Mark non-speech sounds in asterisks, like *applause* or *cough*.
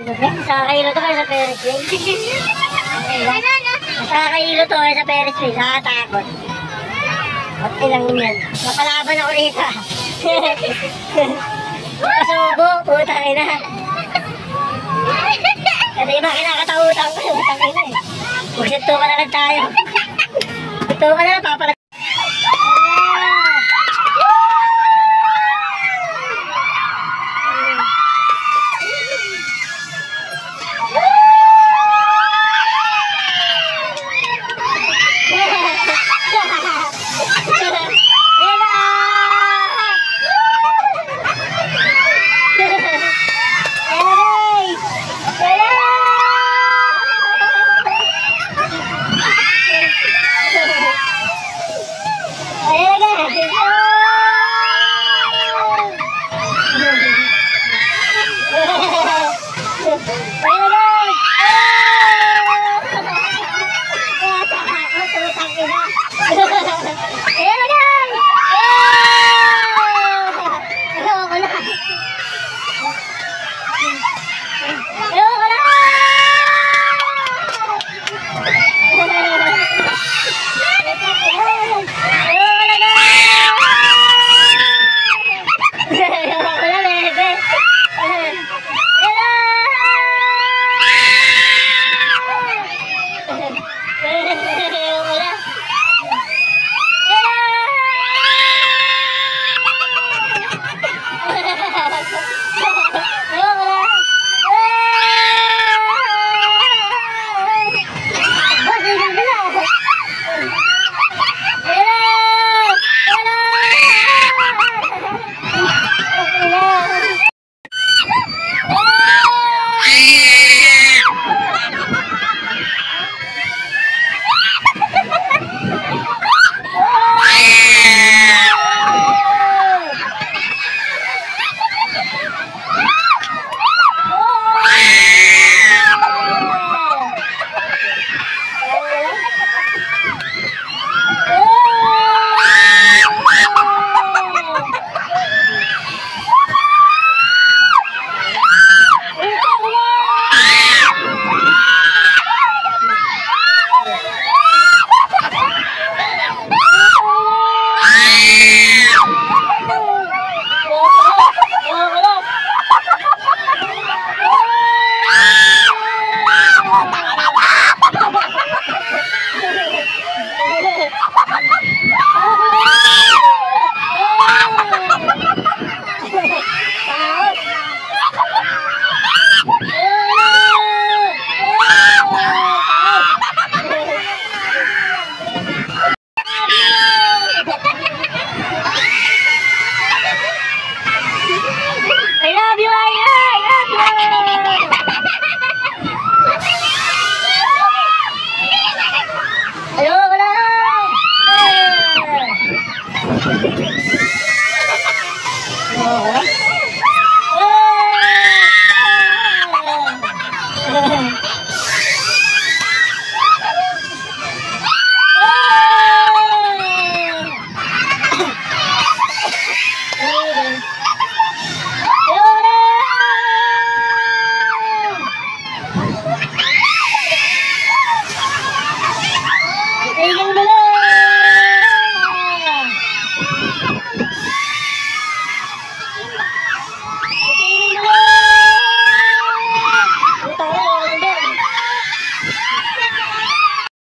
Nakakailo to kayo sa Ferris wheel. Nakakailo to kayo sa Ferris wheel. Nakakatakot. At ilang yan. Napalaban ako rito. *laughs* Nakasubo. Putang ina. Kasi iba kinakatautang ko. Putang ina eh. Magsinto ka na lang tayo. Ito ka na lang, papalag